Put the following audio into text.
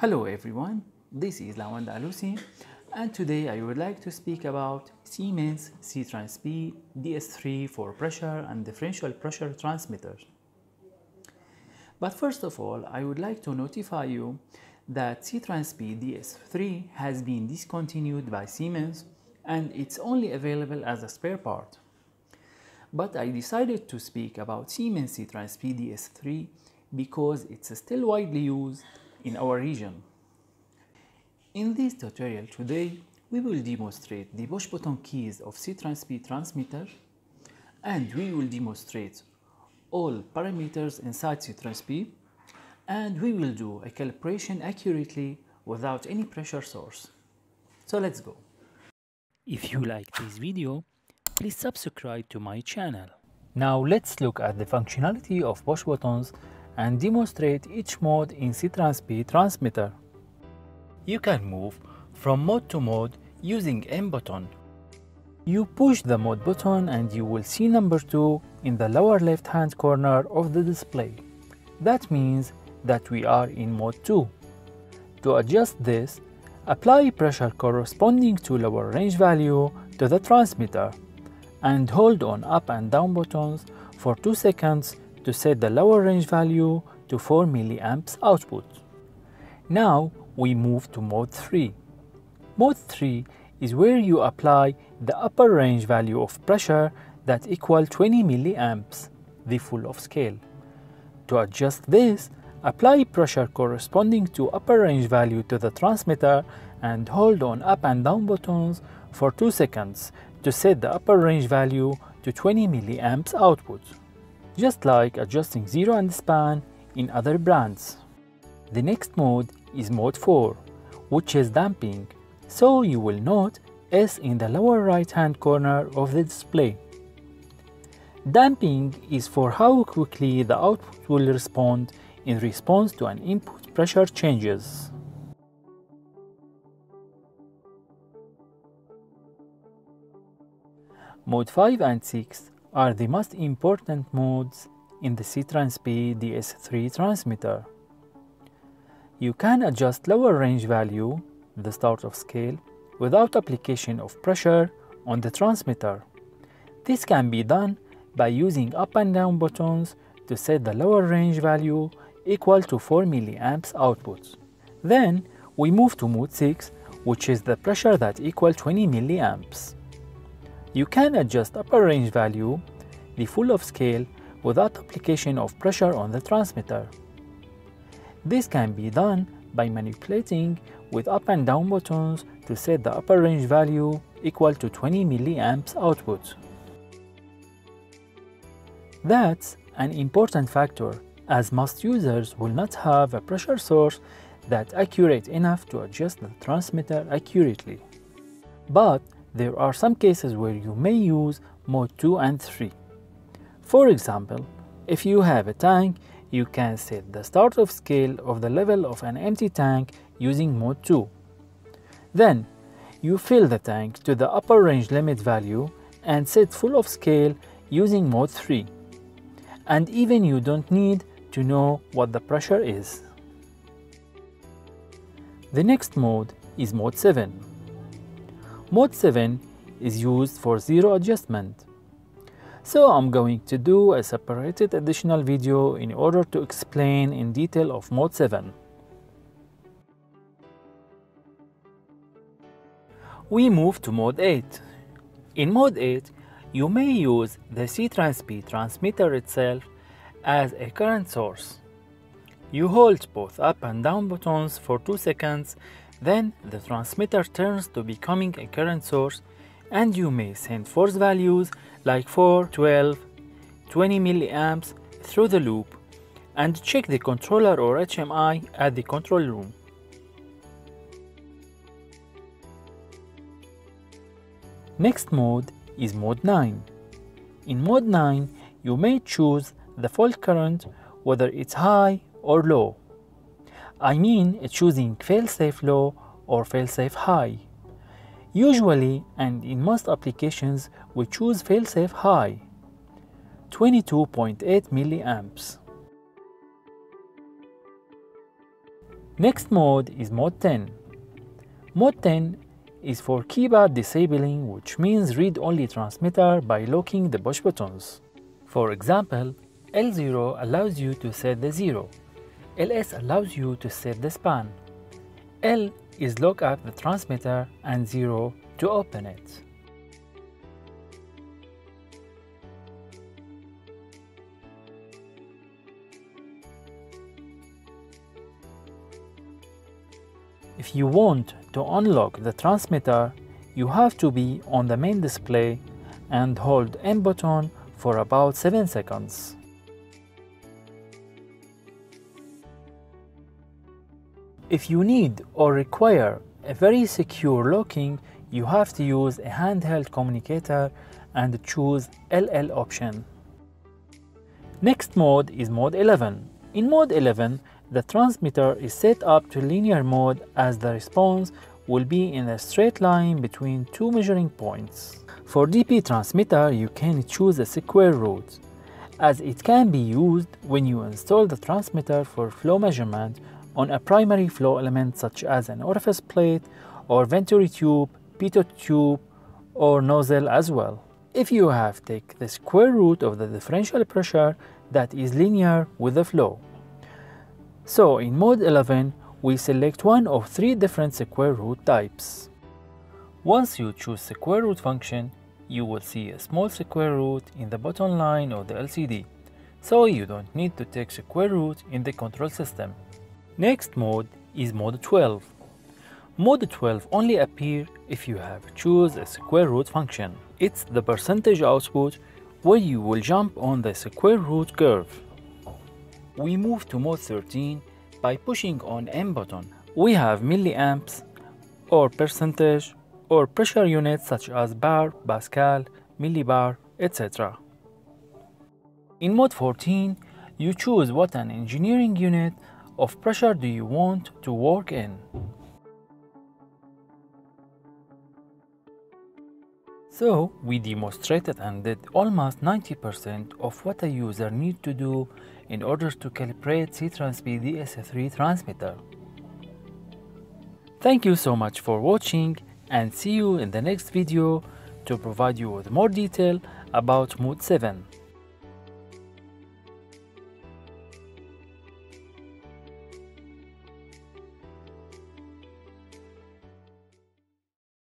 Hello everyone, this is Lawanda Alusi and today I would like to speak about Siemens SITRANS P DS3 for pressure and differential pressure transmitters. But first of all, I would like to notify you that SITRANS P DS3 has been discontinued by Siemens and it's only available as a spare part. But I decided to speak about Siemens SITRANS P DS3 because it's still widely used in our region. In this tutorial today, we will demonstrate the push button keys of SITRANS P transmitter and we will demonstrate all parameters inside SITRANS P and we will do a calibration accurately without any pressure source. So let's go. If you like this video, please subscribe to my channel. Now let's look at the functionality of push buttons and demonstrate each mode in SITRANS P transmitter. You can move from mode to mode using M button. You push the mode button and you will see number 2 in the lower left hand corner of the display. That means that we are in mode 2. To adjust this, apply pressure corresponding to lower range value to the transmitter and hold on up and down buttons for 2 seconds to set the lower range value to 4 mA output. Now we move to mode 3. Mode 3 is where you apply the upper range value of pressure that equal 20 mA, the full of scale. To adjust this, apply pressure corresponding to upper range value to the transmitter and hold on up and down buttons for 2 seconds to set the upper range value to 20 mA output, just like adjusting zero and span in other brands. The next mode is mode 4, which is damping, so you will note S in the lower right hand corner of the display. Damping is for how quickly the output will respond in response to an input pressure changes. Mode 5 and 6 are the most important modes in the SITRANS P DS3 transmitter. You can adjust lower range value, the start of scale, without application of pressure on the transmitter. This can be done by using up and down buttons to set the lower range value equal to 4 mA output. Then we move to mode 6, which is the pressure that equal 20 mA. You can adjust upper range value, the full of scale, without application of pressure on the transmitter. This can be done by manipulating with up and down buttons to set the upper range value equal to 20 mA output. That's an important factor as most users will not have a pressure source that accurate enough to adjust the transmitter accurately. But there are some cases where you may use mode 2 and 3. For example, if you have a tank, you can set the start of scale of the level of an empty tank using mode 2. Then, you fill the tank to the upper range limit value and set full of scale using mode 3. And even you don't need to know what the pressure is. The next mode is mode 7. Mode 7 is used for zero adjustment. So I'm going to do a separated additional video in order to explain in detail of mode 7. We move to mode 8. In mode 8, you may use the SITRANS P transmitter itself as a current source. You hold both up and down buttons for 2 seconds, then the transmitter turns to becoming a current source and you may send force values like 4, 12, 20 milliamps through the loop and check the controller or HMI at the control room. Next mode is mode 9. In mode 9, you may choose the fault current whether it's high or low. I mean choosing failsafe low or failsafe high. Usually and in most applications we choose failsafe high 22.8 milliamps. Next mode is mode 10. Mode 10 is for keypad disabling which means read-only transmitter by locking the push buttons. For example, L0 allows you to set the 0, LS allows you to set the span, L is lock up the transmitter and 0 to open it. If you want to unlock the transmitter, you have to be on the main display and hold M button for about 7 seconds. If you need or require a very secure locking, you have to use a handheld communicator and choose LL option. Next mode is mode 11. In mode 11, the transmitter is set up to linear mode as the response will be in a straight line between two measuring points. For DP transmitter, you can choose a square root, as it can be used when you install the transmitter for flow measurement on a primary flow element such as an orifice plate or venturi tube, pitot tube, or nozzle as well. If you have take the square root of the differential pressure that is linear with the flow. So in mode 11, we select one of three different square root types. Once you choose square root function, you will see a small square root in the bottom line of the LCD, so you don't need to take square root in the control system. Next mode is mode 12. Mode 12 only appear if you have choose a square root function. It's the percentage output where you will jump on the square root curve we move to mode 13 by pushing on M button. We have milliamps or percentage or pressure units such as bar, pascal, millibar, etc. In mode 14, you choose what an engineering unit of pressure do you want to work in. So, we demonstrated and did almost 90% of what a user need to do in order to calibrate SITRANS P DS3 transmitter. Thank you so much for watching and see you in the next video to provide you with more detail about Mode 7.